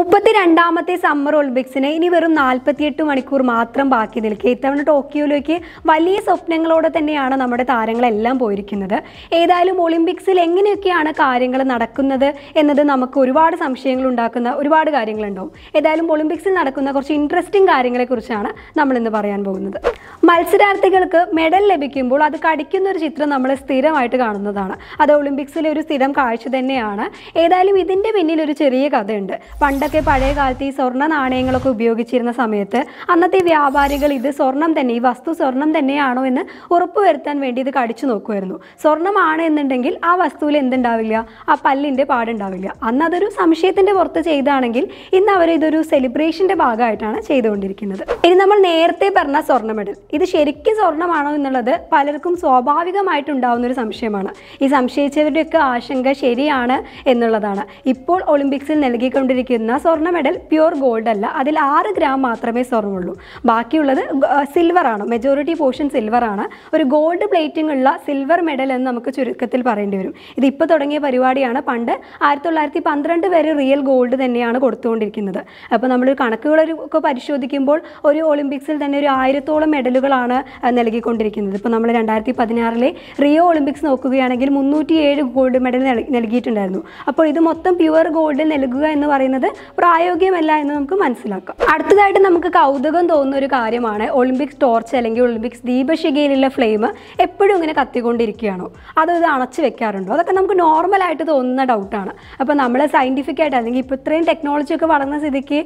മുപ്പത്തിരണ്ടാമത്തെ സമ്മർ ഒളിമ്പിക്സിന് ഇനി വെറും നാൽപ്പത്തിയെട്ട് മണിക്കൂർ മാത്രം ബാക്കി നിൽക്കെ. ഇത്തവണ ടോക്കിയോയിലേക്ക് വലിയ സ്വപ്നങ്ങളോടെ തന്നെയാണ് നമ്മുടെ താരങ്ങളെല്ലാം പോയിരിക്കുന്നത്. ഏതായാലും ഒളിമ്പിക്സിൽ എങ്ങനെയൊക്കെയാണ് കാര്യങ്ങൾ നടക്കുന്നത് എന്നത് നമുക്ക് ഒരുപാട് സംശയങ്ങൾ ഉണ്ടാക്കുന്ന ഒരുപാട് കാര്യങ്ങളുണ്ടാവും. ഏതായാലും ഒളിമ്പിക്സിൽ നടക്കുന്ന കുറച്ച് ഇൻട്രസ്റ്റിംഗ് കാര്യങ്ങളെക്കുറിച്ചാണ് നമ്മൾ ഇന്ന് പറയാൻ പോകുന്നത്. മത്സരാർത്ഥികൾക്ക് മെഡൽ ലഭിക്കുമ്പോൾ അത് കടിക്കുന്ന ഒരു ചിത്രം നമ്മൾ സ്ഥിരമായിട്ട് കാണുന്നതാണ്. അത് ഒളിമ്പിക്സിലെ ഒരു സ്ഥിരം കാഴ്ച തന്നെയാണ്. ഏതായാലും ഇതിന്റെ പിന്നിൽ ഒരു ചെറിയ കഥയുണ്ട്. പണ്ടൊക്കെ പഴയ കാലത്ത് ഈ സ്വർണ നാണയങ്ങളൊക്കെ ഉപയോഗിച്ചിരുന്ന സമയത്ത് അന്നത്തെ വ്യാപാരികൾ ഇത് സ്വർണം തന്നെ ഈ വസ്തു സ്വർണം തന്നെയാണോ എന്ന് ഉറപ്പുവരുത്താൻ വേണ്ടി ഇത് കടിച്ചു നോക്കുമായിരുന്നു. സ്വർണമാണ് എന്നുണ്ടെങ്കിൽ ആ വസ്തുവിൽ എന്തുണ്ടാവില്ല? ആ പല്ലിന്റെ പാടുണ്ടാവില്ല. അന്ന് അതൊരു സംശയത്തിന്റെ പുറത്ത് ചെയ്താണെങ്കിൽ ഇന്ന് അവർ ഇതൊരു സെലിബ്രേഷന്റെ ഭാഗമായിട്ടാണ് ചെയ്തുകൊണ്ടിരിക്കുന്നത്. ഇനി നമ്മൾ നേരത്തെ പറഞ്ഞ സ്വർണ മെഡൽ ഇത് ശരിക്കും സ്വർണമാണോ എന്നുള്ളത് പലർക്കും സ്വാഭാവികമായിട്ടുണ്ടാവുന്ന ഒരു സംശയമാണ്. ഈ സംശയിച്ചവരുടെയൊക്കെ ആശങ്ക ശരിയാണ് എന്നുള്ളതാണ്. ഇപ്പോൾ ഒളിമ്പിക്സിൽ നൽകിക്കൊണ്ടിരിക്കുന്ന സ്വർണ മെഡൽ പ്യൂർ ഗോൾഡ് അല്ല. അതിൽ ആറ് ഗ്രാം മാത്രമേ സ്വർണമുള്ളൂ ബാക്കിയുള്ളത് സിൽവർ ആണ്. മെജോറിറ്റി പോർഷൻ സിൽവർ ആണ്. ഒരു ഗോൾഡ് പ്ലേറ്റിംഗ് ഉള്ള സിൽവർ മെഡൽ എന്ന് നമുക്ക് ചുരുക്കത്തിൽ പറയേണ്ടി വരും. ഇത് ഇപ്പോൾ തുടങ്ങിയ പരിപാടിയാണ്. പണ്ട് ആയിരത്തി തൊള്ളായിരത്തി പന്ത്രണ്ട് വരെ റിയൽ ഗോൾഡ് തന്നെയാണ് കൊടുത്തുകൊണ്ടിരിക്കുന്നത്. അപ്പോൾ നമ്മൾ കണക്കുകളൊക്കെ പരിശോധിക്കുമ്പോൾ ഒരു ഒളിമ്പിക്സിൽ തന്നെ ഒരു ആയിരത്തോളം മെഡലുകളാണ് നൽകിക്കൊണ്ടിരിക്കുന്നത്. ഇപ്പോൾ നമ്മൾ രണ്ടായിരത്തി പതിനാറിലെ റിയോ ഒളിമ്പിക്സ് നോക്കുകയാണെങ്കിൽ മുന്നൂറ്റിയേഴ് ഗോൾഡ് മെഡൽ നൽ- നൽകിയിട്ടുണ്ടായിരുന്നു. അപ്പോൾ ഇത് മൊത്തം പ്യുവർ ഗോൾഡ് നൽകുക എന്ന് പറയുന്നത് പ്രായോഗികമല്ല എന്ന് നമുക്ക് മനസ്സിലാക്കാം. അടുത്തതായിട്ട് നമുക്ക് കൗതുകം തോന്നുന്ന ഒരു കാര്യമാണ് ഒളിമ്പിക്സ് ടോർച്ച് അല്ലെങ്കിൽ ഒളിമ്പിക്സ് ദീപശിഖയിലുള്ള ഫ്ലെയിം എപ്പോഴും ഇങ്ങനെ കത്തിക്കൊണ്ടിരിക്കുകയാണോ? അതോ ഇത് അണച്ചു വെക്കാറുണ്ടോ? അതൊക്കെ നമുക്ക് നോർമലായിട്ട് തോന്നുന്ന ഡൗട്ടാണ് അപ്പോൾ നമ്മൾ സയന്റിഫിക് ആയിട്ട് അല്ലെങ്കിൽ ഇപ്പോൾ ഇത്രയും ടെക്നോളജി ഒക്കെ വളർന്ന സ്ഥിതിക്ക്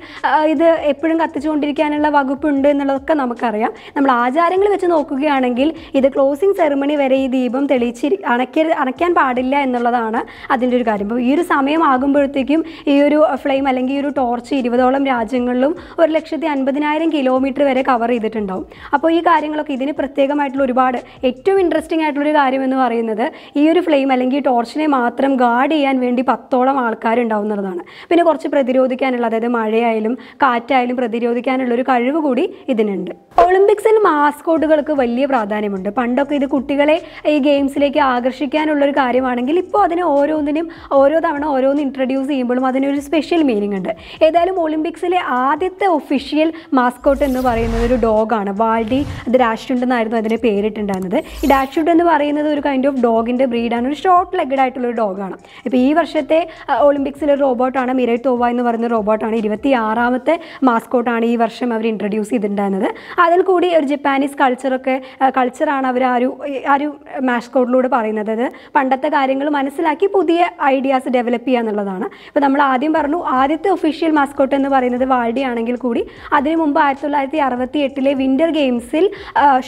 ഇത് എപ്പോഴും കത്തിച്ചുകൊണ്ടിരിക്കാനുള്ള വകുപ്പുണ്ട് എന്നുള്ളതൊക്കെ നമുക്കറിയാം. നമ്മൾ ആചാരങ്ങൾ വെച്ച് നോക്കുകയാണെങ്കിൽ ഇത് ക്ലോസിംഗ് സെറിമണി വരെ ഈ ദീപം തെളിയിച്ച് അണയ്ക്ക അണയ്ക്കാൻ പാടില്ല എന്നുള്ളതാണ് അതിന്റെ ഒരു കാര്യം. അപ്പോൾ ഈ ഒരു സമയമാകുമ്പോഴത്തേക്കും ഈ ഒരു ഫ്ലെയിം അല്ലെങ്കിൽ ഈ ഒരു ടോർച്ച് ഇരുപതോളം രാജ്യങ്ങളിലും ഒരു ലക്ഷത്തി അൻപതിനായിരം കിലോമീറ്റർ വരെ കവർ ചെയ്തിട്ടുണ്ടാവും. അപ്പോൾ ഈ കാര്യങ്ങളൊക്കെ ഇതിന് പ്രത്യേകമായിട്ടുള്ള ഒരുപാട് ഏറ്റവും ഇൻട്രസ്റ്റിംഗ് ആയിട്ടുള്ളൊരു കാര്യം എന്ന് പറയുന്നത് ഈ ഒരു ഫ്ലെയിം അല്ലെങ്കിൽ ടോർച്ചിനെ മാത്രം ഗാർഡ് ചെയ്യാൻ വേണ്ടി പത്തോളം ആൾക്കാരുണ്ടാവുന്നതാണ് പിന്നെ കുറച്ച് പ്രതിരോധിക്കാനുള്ള അതായത് മഴയായാലും കാറ്റായാലും പ്രതിരോധിക്കാനുള്ള ഒരു കഴിവ് കൂടി ഇതിനുണ്ട്. ഒളിമ്പിക്സിൽ മാസ്കോട്ടുകൾക്ക് വലിയ പ്രാധാന്യമുണ്ട്. പണ്ടൊക്കെ ഇത് കുട്ടികളെ ഈ ഗെയിംസിലേക്ക് ആകർഷിക്കാനുള്ള ഒരു കാര്യമാണെങ്കിൽ ഇപ്പോൾ അതിനെ ഓരോന്നിനും ഓരോ തവണ ഓരോന്ന് ഇൻട്രൊഡ്യൂസ് ചെയ്യുമ്പോഴും അതിനൊരു സ്പെഷ്യൽ മീനിങ് ഉണ്ട് ഏതായാലും ഒളിമ്പിക്സിലെ ആദ്യത്തെ ഒഫീഷ്യൽ മാസ്കോട്ട് എന്ന് പറയുന്നത് ഒരു ഡോഗാണ്. വാൾഡി അത് ഡാഷ്യുണ്ട് എന്നായിരുന്നു അതിനെ പേരിട്ടുണ്ടായിരുന്നത്. ഈ ഡാഷ്യുഡ് എന്ന് പറയുന്നത് ഒരു കൈൻഡ് ഓഫ് ഡോഗിന്റെ ബ്രീഡാണ് ഒരു ഷോർട്ട് ലെഗഡ് ആയിട്ടുള്ള ഒരു ഡോഗാണ്. ഇപ്പോൾ ഈ വർഷത്തെ ഒളിമ്പിക്സിലെ റോബോട്ടാണ് മിരൈ തോവ എന്ന് പറയുന്ന റോബോട്ടാണ് ഇരുപത്തി ആറാമത്തെ മാസ്കോട്ടാണ് ഈ വർഷം അവർ ഇൻട്രൊഡ്യൂസ് ചെയ്തിട്ടുണ്ടായിരുന്നത്. അതിൽ കൂടി ഒരു ജപ്പാനീസ് കൾച്ചറൊക്കെ കൾച്ചറാണ് അവർ ആ ഒരു ആ ഒരു മാസ്കോട്ടിലൂടെ പറയുന്നത്. അത് പണ്ടത്തെ കാര്യങ്ങൾ മനസ്സിലാക്കി പുതിയ ഐഡിയാസ് ഡെവലപ്പ് ചെയ്യുക എന്നുള്ളതാണ് ഇപ്പോൾ നമ്മൾ ആദ്യം പറഞ്ഞു ആദ്യത്തെ ഒഫീഷ്യൽ മാസ്കോട്ട് എന്ന് പറയുന്നത് വാൾഡി ആണെങ്കിൽ കൂടി. അതിനു മുമ്പ് ആയിരത്തി തൊള്ളായിരത്തി അറുപത്തി എട്ടിലെ വിന്റർ ഗെയിംസിൽ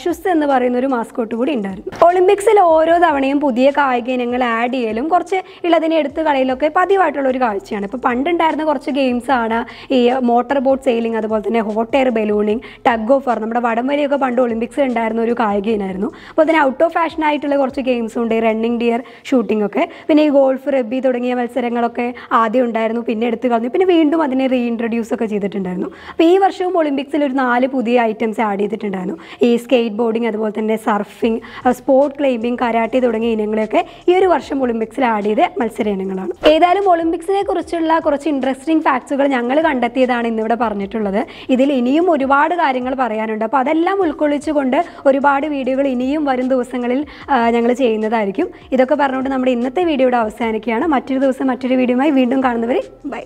ഷുസ് എന്ന് പറയുന്ന ഒരു മാസ്കോട്ട് കൂടി ഉണ്ടായിരുന്നു. ഒളിമ്പിക്സിൽ ഓരോ തവണയും പുതിയ കായിക ഇനങ്ങൾ ആഡ് ചെയ്യലും കുറച്ച് ഇളതിനെ എടുത്ത് കളയിലൊക്കെ പതിവായിട്ടുള്ള ഒരു കാഴ്ചയാണ്. ഇപ്പോൾ പണ്ടുണ്ടായിരുന്ന കുറച്ച് ഗെയിംസ് ആണ് ഈ മോട്ടോർ ബോട്ട് സെയിലിംഗ് അതുപോലെ തന്നെ hot air ballooning tug of war നമ്മുടെ വടംവലിയൊക്കെ പണ്ട് ഒളിമ്പിക്സിൽ ഉണ്ടായിരുന്ന ഒരു കായിക ഇനമായിരുന്നു അപ്പോൾ അതിന് ഔട്ട് ഓഫ് ഫാഷൻ ആയിട്ടുള്ള കുറച്ച് ഗെയിംസ് ഉണ്ട്. റണ്ണിങ് ഡിയർ ഷൂട്ടിംഗ് ഒക്കെ. പിന്നെ ഈ ഗോൾഫ് റബ്ബി തുടങ്ങിയ മത്സരങ്ങളൊക്കെ ആദ്യം ഉണ്ടായിരുന്നു പിന്നെ എടുത്തു കളഞ്ഞു. പിന്നെ വീണ്ടും അതിനെ റീഇൻട്രൊഡ്യൂസ് ഒക്കെ ചെയ്തിട്ടുണ്ടായിരുന്നു. അപ്പോൾ ഈ വർഷവും ഒളിമ്പിക്സിൽ ഒരു നാല് പുതിയ ഐറ്റംസ് ആഡ് ചെയ്തിട്ടുണ്ടായിരുന്നു. ഈ സ്കേറ്റ് ബോർഡിംഗ് അതുപോലെ തന്നെ സർഫിംഗ് സ്പോർട്ട് ക്ലൈമ്പിംഗ് കരാട്ടെ തുടങ്ങിയ ഇനങ്ങളെയൊക്കെ ഈ ഒരു വർഷം ഒളിമ്പിക്സിൽ ആഡ് ചെയ്ത മത്സര ഇനങ്ങളാണ് ഏതായാലും ഒളിമ്പിക്സിനെ കുറിച്ചുള്ള കുറച്ച് ഇൻട്രസ്റ്റിംഗ് ഫാക്ട്സുകൾ ഞങ്ങൾ കണ്ടെത്തിയതാണ് ഇന്നിവിടെ പറഞ്ഞിട്ടുള്ളത്. ഇതിൽ ഇനിയും ഒരുപാട് കാര്യങ്ങൾ പറയാനുണ്ട്. അപ്പോൾ അതെല്ലാം ഉൾക്കൊള്ളിച്ചുകൊണ്ട് ഒരുപാട് വീഡിയോകൾ ഇനിയും വരും ദിവസങ്ങളിൽ ഞങ്ങൾ ചെയ്യുന്നതായിരിക്കും. ഇതൊക്കെ പറഞ്ഞുകൊണ്ട് നമ്മുടെ ഇന്നത്തെ വീഡിയോയുടെ അവസാനിക്കുകയാണ്. മറ്റൊരു ദിവസം മറ്റൊരു വീഡിയോയുമായി വീണ്ടും കാണുന്നവരെ ബൈ